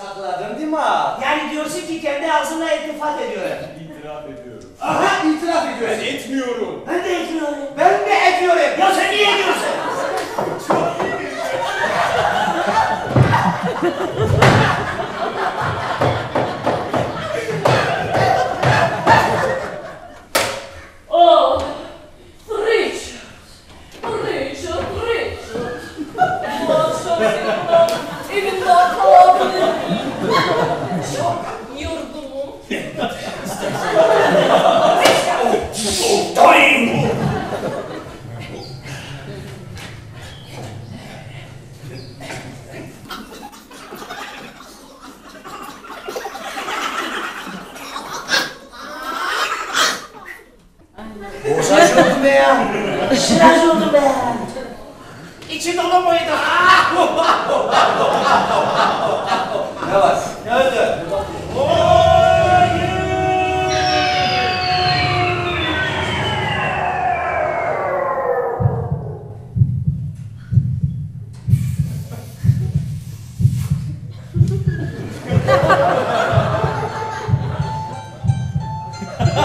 Anladın değil mi abi? Yani diyorsun ki kendi ağzınla iltifat ediyorum. İtiraf ediyorum. Aha itiraf Ben ediyorsun. etmiyorum. Ben de etmiyorum. Ben mi ediyorum? Ya sen niye ediyorsun? Oh, Usa junto mesmo. Tira junto mesmo. E te dá uma moeda. Ha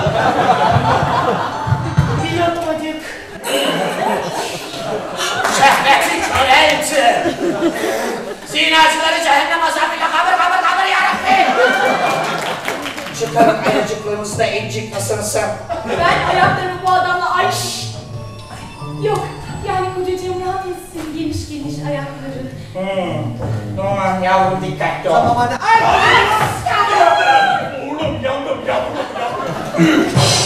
ha ha! büyük. Şehvetli kölenci. Zinacıları cehennem azabıyla kabır kabır kabır yarabbim. Çıkarın ayacıklarınızı da incik nasılsın? Ben ayaklarımı bu adamla ay... Yok, yani kocacığım rahat etsin geniş geniş ayakları. Hmm. Aman yavrum dikkatli ol. Tamam hadi. Ay! Oğlum yandım yandım yandım.